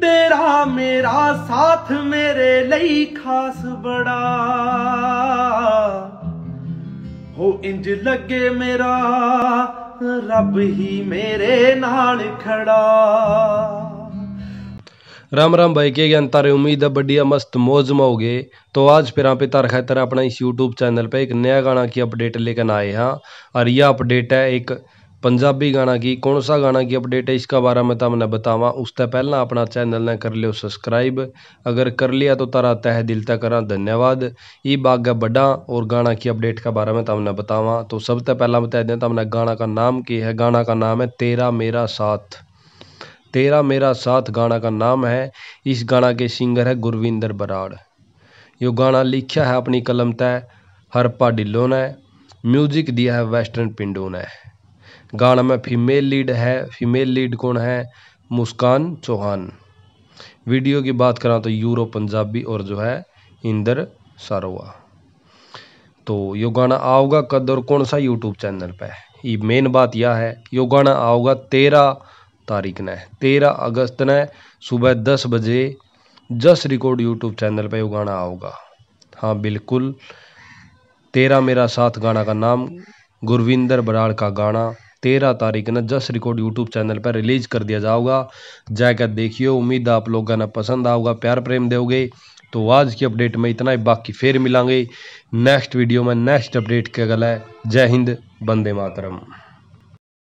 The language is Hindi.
ਤੇਰਾ ਮੇਰਾ ਸਾਥ ਮੇਰੇ ਲਈ ਖਾਸ ਬੜਾ ਹੋ ਇੰਜ ਲੱਗੇ ਮੇਰਾ ਰੱਬ ਹੀ ਮੇਰੇ ਨਾਲ ਖੜਾ राम राम भाई के ज्ञान तारे उम्मीद है बढ़िया मस्त मौज में हो गए तो आज फिर पे तार खातर अपना इस यूट्यूब चैनल पे एक नया गाना की अपडेट लेकर आए हैं और यह अपडेट है एक पंजाबी गाना की कौन सा गाना की अपडेट है इसका बारे में तुमने बतावा उससे पहला अपना चैनल ने कर लियो सब्सक्राइब अगर कर लिया तो तारा तह दिल तक करा धन्यवाद ई बाग बड़ा और गाना की अपडेट के बारे में तुमने बतावा तो सबसे पहला बता दें तुमने गाना का नाम की है गाना का नाम है तेरा मेरा साथ तेरा मेरा साथ गाना का नाम है इस गाना के सिंगर है गुरविंदर बराड़ यो गाना लिखा है अपनी कलम तय हरपा ढिल्लो ने म्यूज़िक दिया है वेस्टर्न पिंडो ने गाना में फीमेल लीड है फीमेल लीड कौन है? मुस्कान चौहान। वीडियो की बात करा तो यूरो पंजाबी और जो है, इंदर सारोवा। तो यो गाना आओगा कद और कौन सा यूट्यूब चैनल पे? ये मेन बात यह है, यो गाना आओगा तेरह तारीख ने। तेरह अगस्त ने सुबह दस बजे जस रिकॉर्ड यूट्यूब चैनल पे यो गाना आऊगा हाँ बिल्कुल। तेरा मेरा साथ गाना का नाम गुरविंदर बराड़ का गाना। तेरह तारीख ने जस रिकॉर्ड यूट्यूब चैनल पर रिलीज़ कर दिया जाओगा जाकर देखियो, उम्मीद आप लोगों ने पसंद आओगे प्यार प्रेम दोगे। तो आज की अपडेट में इतना ही, बाकी फिर मिलेंगे। नेक्स्ट वीडियो में नेक्स्ट अपडेट के गल जय हिंद बंदे मातरम।